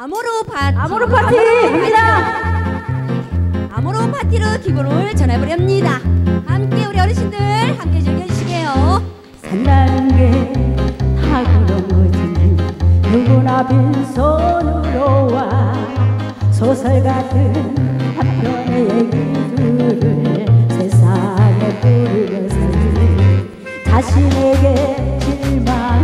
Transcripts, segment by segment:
아모르 파티 아모르 파티 입니다. 아모르 파티로 기분을 전해보렵니다. 함께 우리 어르신들 함께 즐겨주시게요. 산다는 게 타고난 거지 누구나 빈손으로 와 소설 같은 한 편의 얘기들을 세상에 뿌리면서 자신에게 실망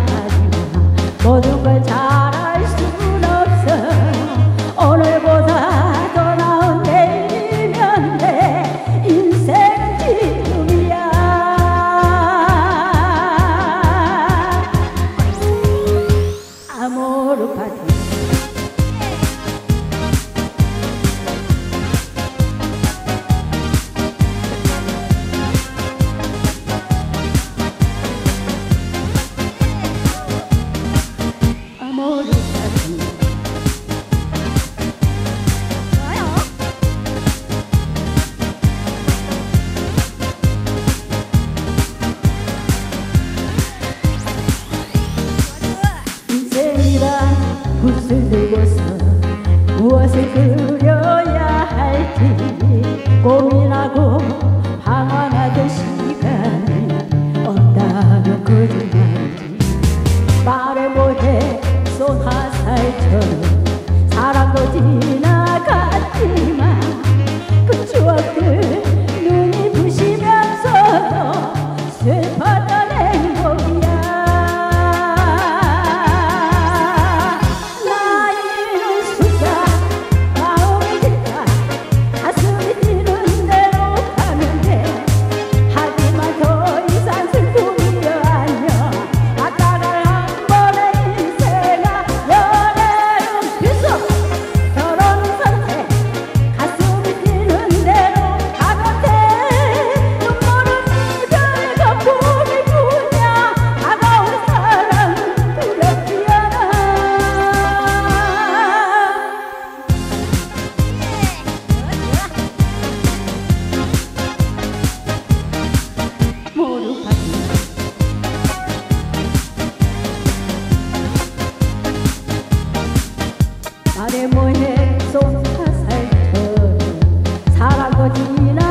붓을 들고서 무엇을 그려야 할지 고민하고 방황하던 시간이 없다면 거짓말이지 말을 못해 쏜 화살처럼 you know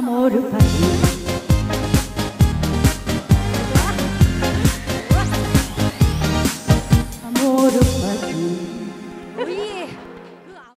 amor para mí.